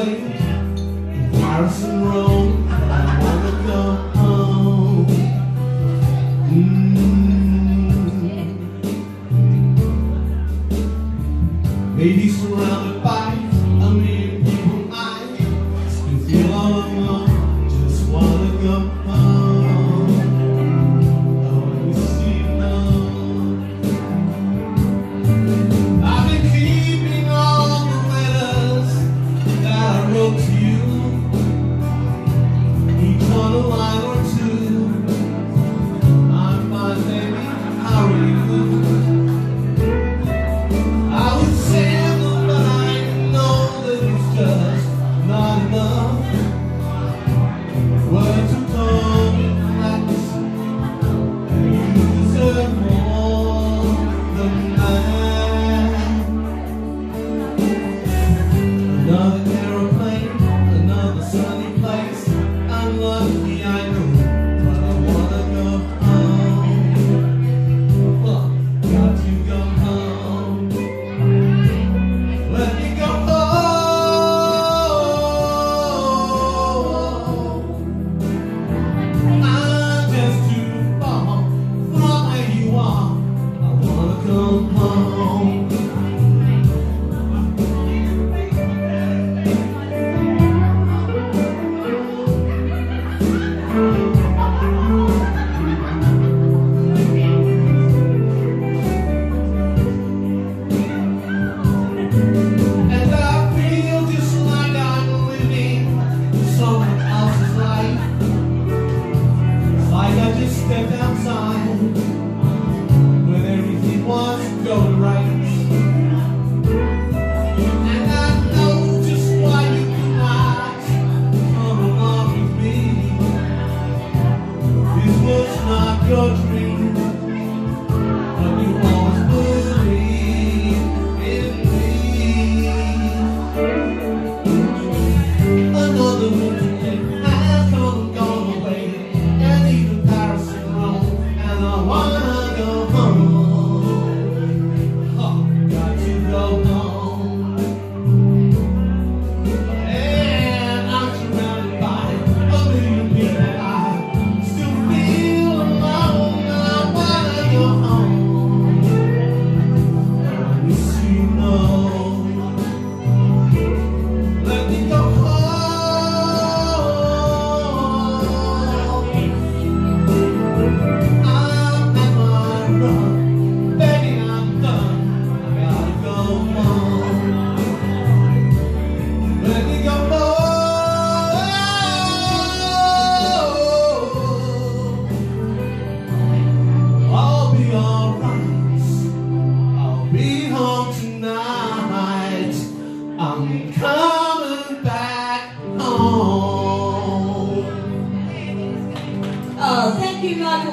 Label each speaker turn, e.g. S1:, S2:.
S1: away in Rome, Road. I wanna go home. Mm. Maybe surrounded by a million people, I can feel all alone. love. your dream But you always in me Another winter has come gone away And even Paris and Rome And I wanna go home.
S2: Thank you, Michael.